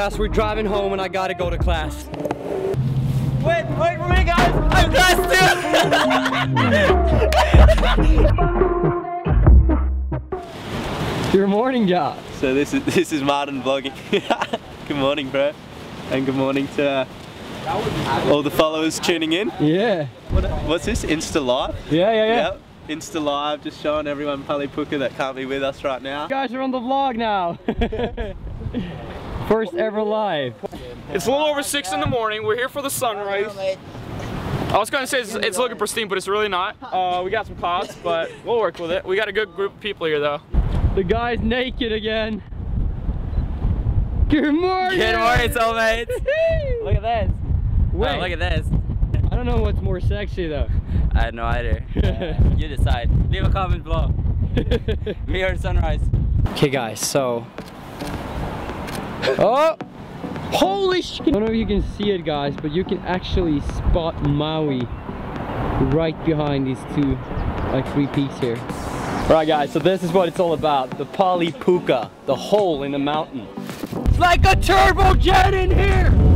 Yes, we're driving home and I gotta go to class. Wait, wait for me, guys. I'm class Your morning job. So this is this is Martin vlogging. good morning, bro, and good morning to uh, all the followers tuning in. Yeah. What, What's this? Insta Live. Yeah, yeah, yeah. Yep. Insta Live, just showing everyone Pali Puka that can't be with us right now. You guys are on the vlog now. First ever live. It's a little over six in the morning. We're here for the sunrise. I was gonna say it's, it's looking pristine, but it's really not. Uh, we got some clouds, but we'll work with it. We got a good group of people here, though. The guy's naked again. Good morning. Good morning, soulmates. look at this. Wait, Oh, look at this. I don't know what's more sexy though. I had no idea. Uh, you decide. Leave a comment below. Me or sunrise. Okay guys, so. Oh! Holy shit! I don't know if you can see it guys, but you can actually spot Maui right behind these two, like three peaks here. Alright guys, so this is what it's all about. The Pali Puka, the hole in the mountain. It's like a turbojet in here!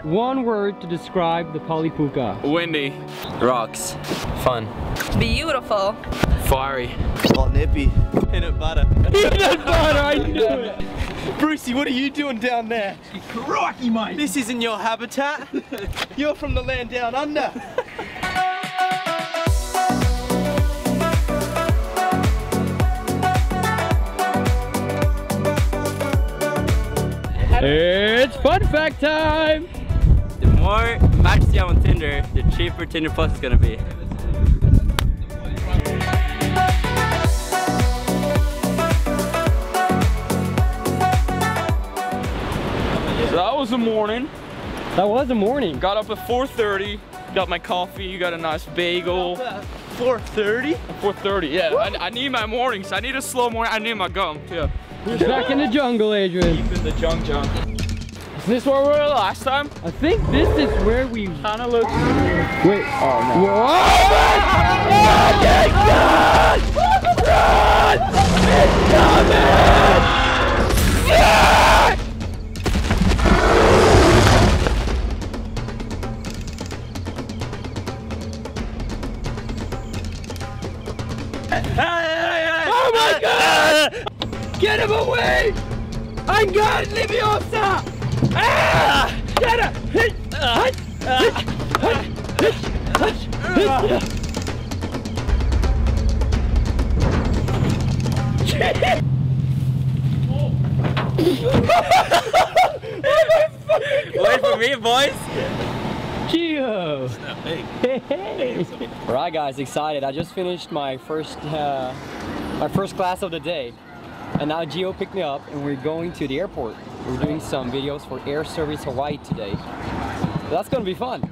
One word to describe the Pali Puka. Windy, Rocks. Fun. Beautiful. fiery. Hot nippy. Peanut butter. Peanut butter, I knew it! Brucey, what are you doing down there? Crikey, mate. This isn't your habitat. You're from the land down under. It's fun fact time! The more matches you have on Tinder, the cheaper Tinder Plus is gonna be. So that was the morning. That was a morning. Got up at 4.30. Got my coffee. You got a nice bagel. 4.30? 4.30, yeah. I, I need my mornings. I need a slow morning. I need my gum, yeah. We're back in the jungle, Adrian. Deep in the junk junk. Is this where we were last time? I think this is where we Kinda looks. wait. Oh no! Oh my god! Get him away! I got Liviosa! Ah! Get him! Hit! Hit! Hit! Hit! Hit! Hit! Wait for me, boys. Gio! Hey! Alright guys, excited. I just finished my first uh, my first class of the day. And now Gio picked me up and we're going to the airport. We're doing some videos for Air Service Hawaii today. That's gonna be fun.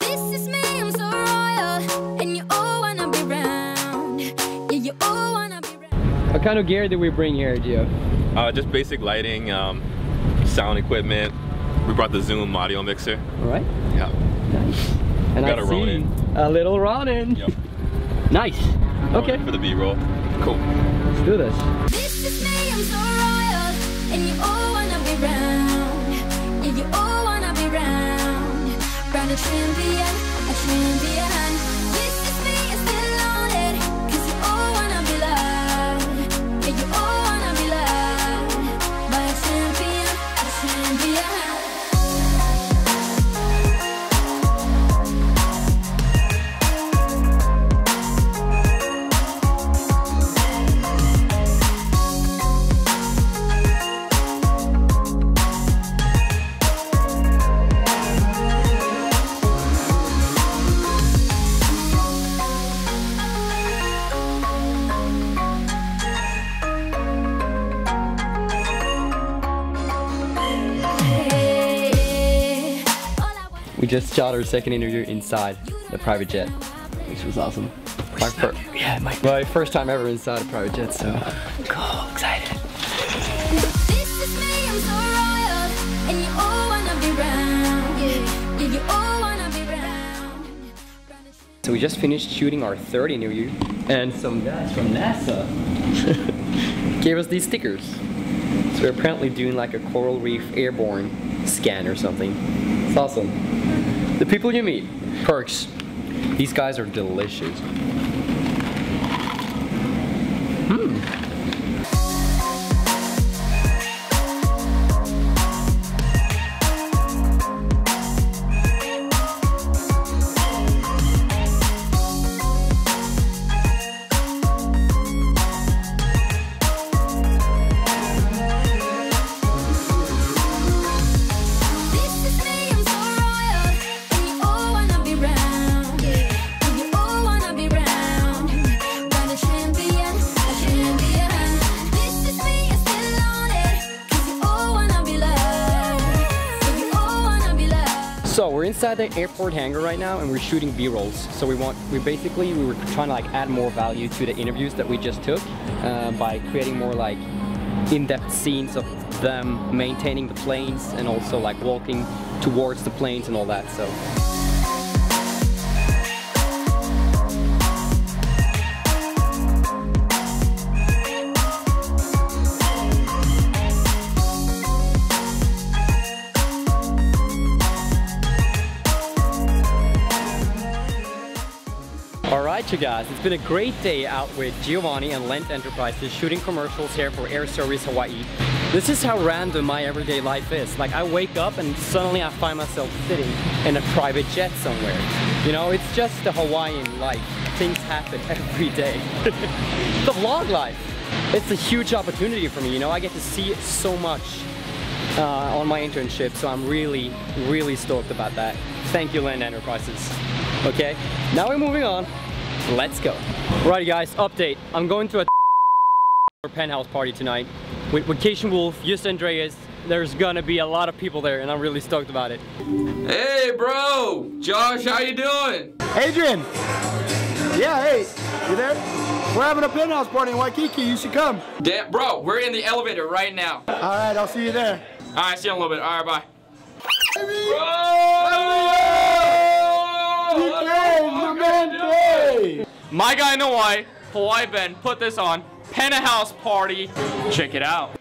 This is me, I'm so royal, and you all wanna be round. Yeah, you all wanna be round. What kind of gear did we bring here, Gio? Uh, just basic lighting, um, sound equipment. We brought the Zoom audio mixer. Alright? Yeah. Nice. And Got I a see Ronin. a little Ronin. Yep. Nice. Okay, For the B-roll. Cool. let's do this. This a champion, a champion. We just shot our second interview inside the private jet, which was awesome. My first, yeah, my, my first time ever inside a private jet, so cool, excited. This is me, I'm so royal, and you all wanna be round. Yeah, yeah, you all wanna be round. So we just finished shooting our third interview, and some guys from NASA gave us these stickers. So we're apparently doing like a coral reef airborne scan or something. It's awesome. The people you meet, perks. These guys are delicious. This inside the airport hangar right now and we're shooting B-rolls. So we want, we basically, we were trying to like add more value to the interviews that we just took uh, by creating more like in-depth scenes of them maintaining the planes and also like walking towards the planes and all that. So Alright you guys, it's been a great day out with Giovanni and Lent Enterprises shooting commercials here for Air Service Hawaii. This is how random my everyday life is. Like I wake up and suddenly I find myself sitting in a private jet somewhere. You know, it's just the Hawaiian life. Things happen every day. the vlog life. It's a huge opportunity for me, you know, I get to see so much uh, on my internship, so I'm really, really stoked about that. Thank you, Land Enterprises. Okay, now we're moving on. Let's go. Alrighty, guys, update. I'm going to a penthouse party tonight with, with Cation Wolf, Just Andreas. There's gonna be a lot of people there, and I'm really stoked about it. Hey, bro! Josh, how you doing? Adrian! Yeah, hey, you there? We're having a penthouse party in Waikiki. You should come. Damn, bro, we're in the elevator right now. All right, I'll see you there. All right, see you in a little bit. All right, bye. Hey, My guy in Hawaii, Hawaii Ben, put this on. Penthouse party. Check it out.